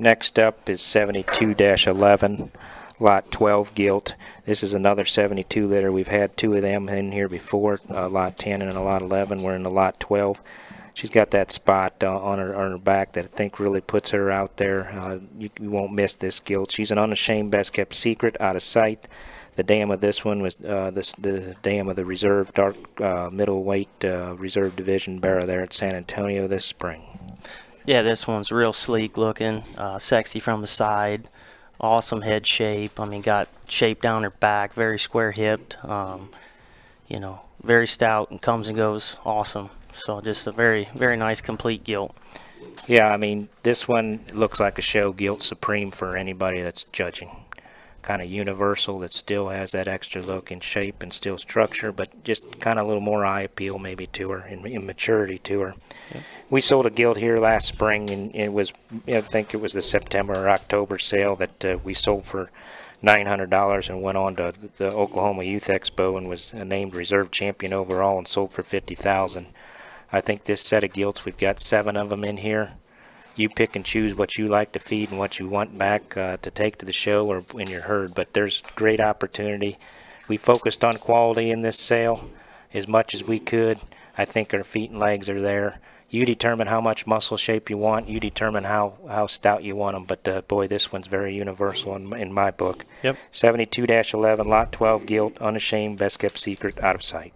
Next up is 72-11, Lot 12 gilt. This is another 72 litter. We've had two of them in here before, uh, Lot 10 and a Lot 11. We're in the Lot 12. She's got that spot uh, on her on her back that I think really puts her out there. Uh, you, you won't miss this gilt. She's an unashamed, best kept secret, out of sight. The dam of this one was uh, this the dam of the reserve dark uh, middleweight uh, reserve division barrow there at San Antonio this spring. Yeah, this one's real sleek looking, uh, sexy from the side, awesome head shape. I mean, got shape down her back, very square hipped. Um, you know, very stout and comes and goes awesome. So just a very, very nice complete gilt. Yeah, I mean, this one looks like a show gilt supreme for anybody that's judging. Kind of universal that still has that extra look and shape and still structure, but just kind of a little more eye appeal maybe to her and, and maturity to her. We sold a gilt here last spring, and it was, I think it was the September or October sale that uh, we sold for $900 and went on to the Oklahoma Youth Expo and was named reserve champion overall and sold for 50000 I think this set of gilts, we've got seven of them in here. You pick and choose what you like to feed and what you want back uh, to take to the show or in your herd, but there's great opportunity. We focused on quality in this sale as much as we could. I think our feet and legs are there. You determine how much muscle shape you want. You determine how, how stout you want them. But uh, boy, this one's very universal in, in my book. Yep. 72-11, lot 12 gilt, unashamed, best kept secret, out of sight.